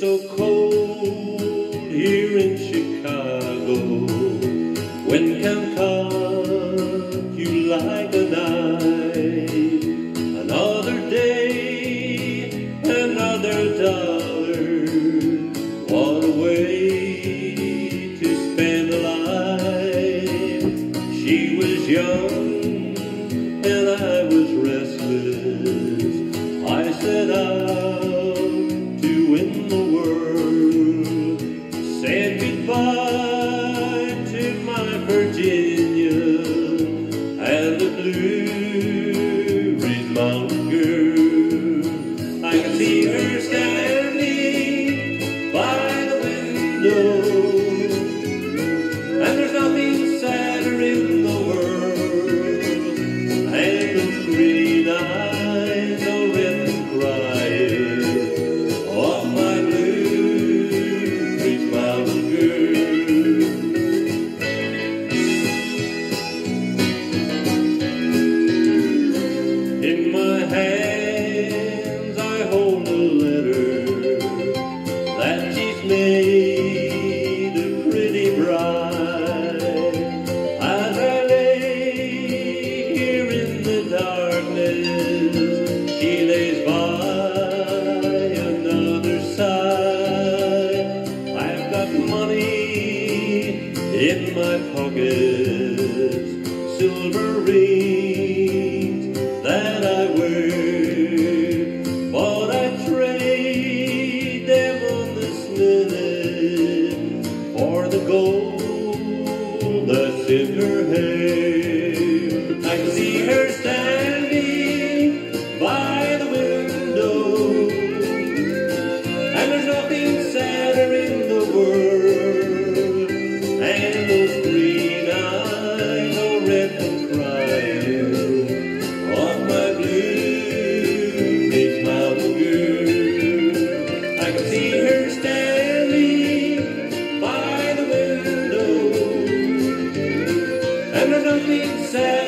so cold here in Chicago. you. in my pocket silver rings that I wear, but I trade them on this minute for the gold that's in her hair. standing by the window, and there's nothing sad.